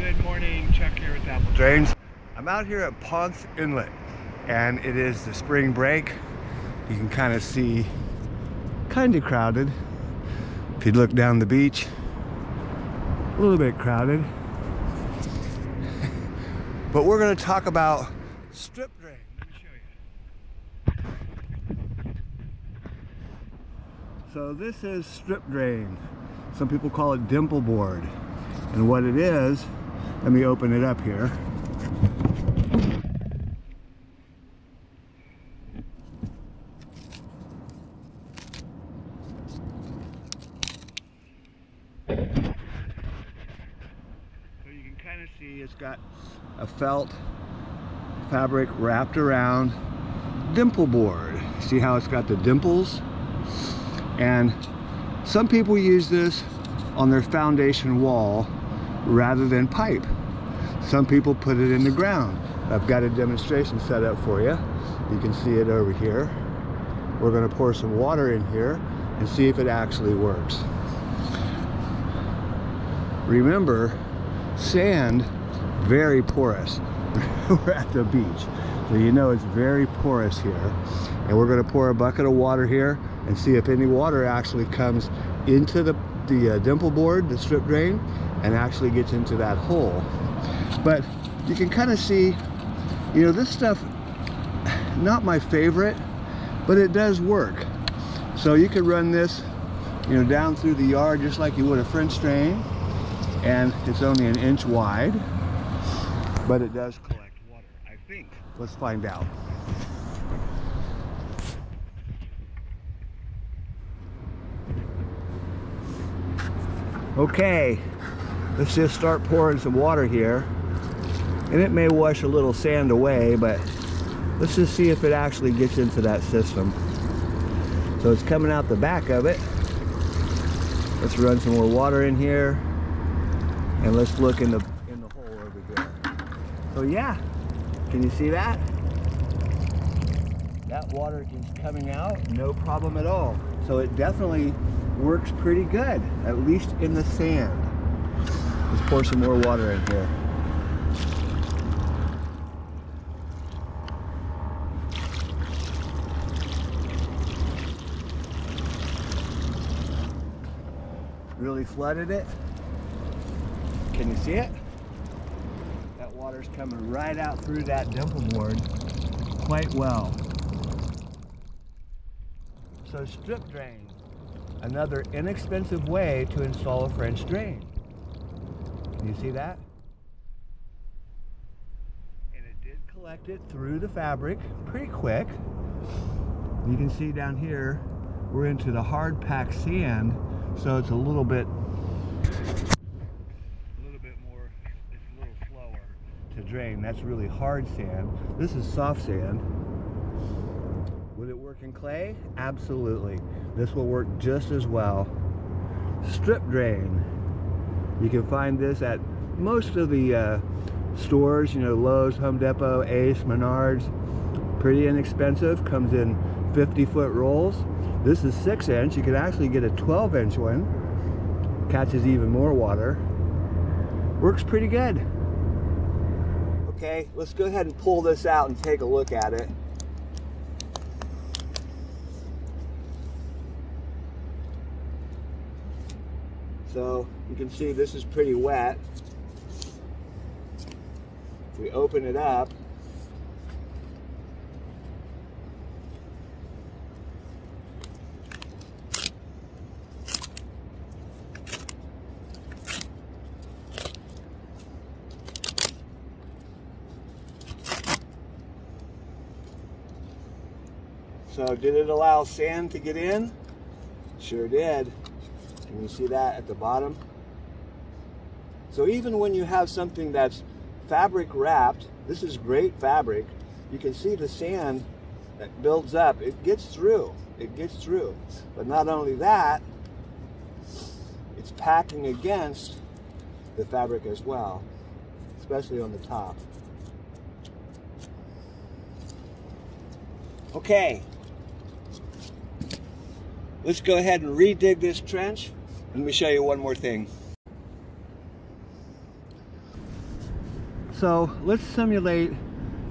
Good morning, Chuck here with Apple Drains. I'm out here at Ponce Inlet and it is the spring break. You can kind of see kind of crowded. If you look down the beach, a little bit crowded. but we're going to talk about strip drain. Let me show you. So this is strip drain. Some people call it dimple board. And what it is, let me open it up here. So you can kind of see it's got a felt fabric wrapped around dimple board. See how it's got the dimples? And some people use this on their foundation wall rather than pipe. Some people put it in the ground. I've got a demonstration set up for you. You can see it over here. We're going to pour some water in here and see if it actually works. Remember, sand, very porous. We're at the beach, so you know it's very porous here. And we're going to pour a bucket of water here and see if any water actually comes into the, the uh, dimple board, the strip drain, and actually gets into that hole. But you can kind of see, you know, this stuff, not my favorite, but it does work. So you could run this, you know, down through the yard just like you would a French drain, and it's only an inch wide, but it does collect water, I think. Let's find out. Okay, let's just start pouring some water here. And it may wash a little sand away, but let's just see if it actually gets into that system. So it's coming out the back of it. Let's run some more water in here. And let's look in the in the hole over here. So yeah, can you see that? That water is coming out, no problem at all. So it definitely works pretty good, at least in the sand. Let's pour some more water in here. Really flooded it. Can you see it? That water's coming right out through that dimple board quite well. So strip drain, another inexpensive way to install a French drain. You see that? And it did collect it through the fabric pretty quick. You can see down here, we're into the hard packed sand, so it's a little bit a little bit more, it's a little slower to drain. That's really hard sand. This is soft sand. Would it work in clay? Absolutely. This will work just as well. Strip drain. You can find this at most of the uh, stores, you know, Lowe's, Home Depot, Ace, Menards. Pretty inexpensive, comes in 50 foot rolls. This is six inch. You can actually get a 12 inch one. Catches even more water. Works pretty good. Okay, let's go ahead and pull this out and take a look at it. So you can see this is pretty wet. If we open it up, So did it allow sand to get in? Sure did. Can you see that at the bottom? So even when you have something that's fabric wrapped, this is great fabric, you can see the sand that builds up. It gets through. It gets through. But not only that, it's packing against the fabric as well, especially on the top. Okay, let's go ahead and redig this trench. Let me show you one more thing. So let's simulate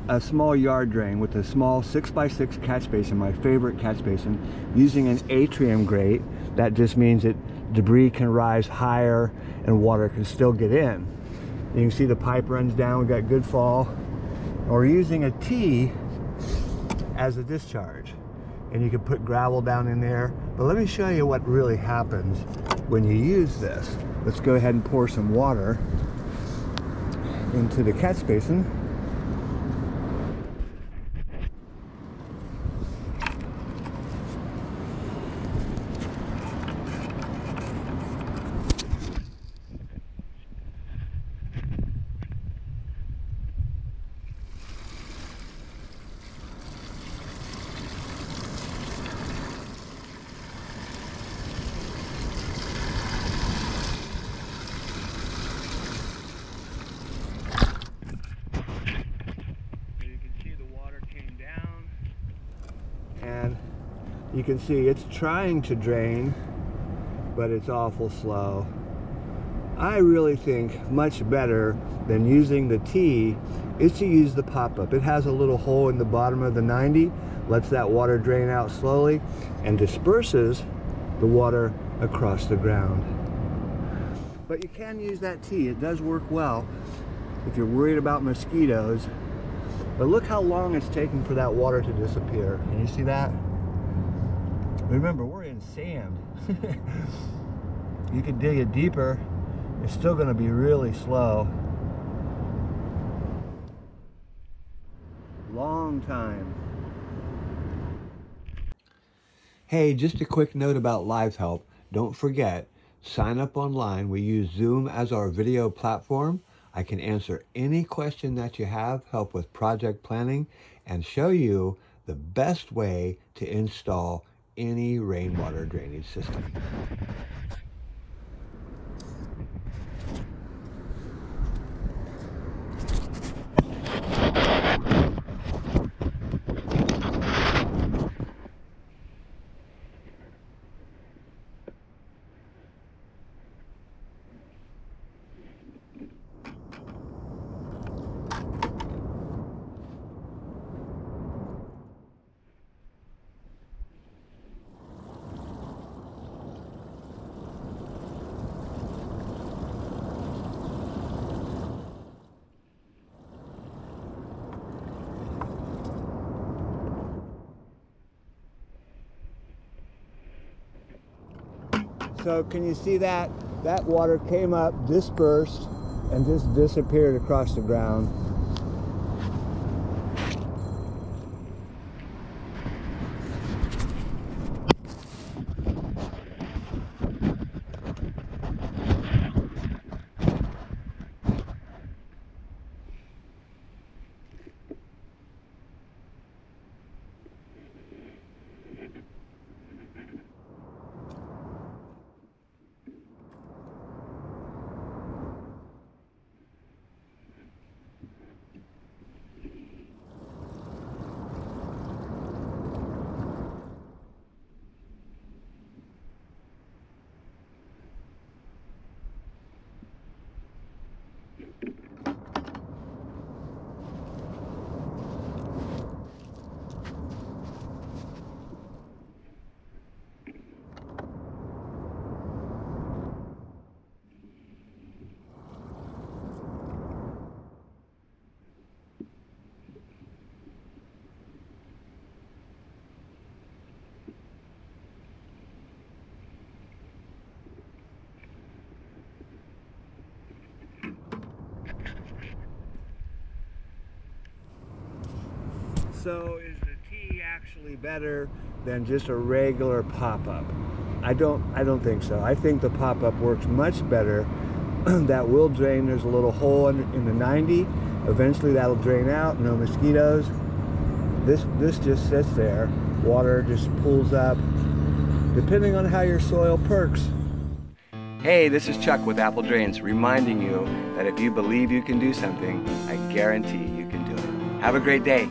a small yard drain with a small 6x6 catch basin, my favorite catch basin, using an atrium grate. That just means that debris can rise higher and water can still get in. You can see the pipe runs down, we've got good fall. We're using a T as a discharge. And you can put gravel down in there. But let me show you what really happens when you use this. Let's go ahead and pour some water into the catch basin. you can see the water came down. and you can see it's trying to drain but it's awful slow. I really think much better than using the T is to use the pop-up. It has a little hole in the bottom of the 90 lets that water drain out slowly and disperses the water across the ground. But you can use that T. It does work well if you're worried about mosquitoes. But look how long it's taking for that water to disappear. Can you see that? Remember, we're in sand. you can dig it deeper. It's still going to be really slow. Long time. Hey, just a quick note about Live Help. Don't forget, sign up online. We use Zoom as our video platform. I can answer any question that you have, help with project planning, and show you the best way to install any rainwater drainage system. So can you see that? That water came up, dispersed, and just disappeared across the ground. So is the T actually better than just a regular pop-up? I don't I don't think so. I think the pop-up works much better. that will drain. There's a little hole in, in the 90. Eventually that'll drain out. No mosquitoes. This this just sits there. Water just pulls up. Depending on how your soil perks. Hey, this is Chuck with Apple Drains, reminding you that if you believe you can do something, I guarantee you can do it. Have a great day.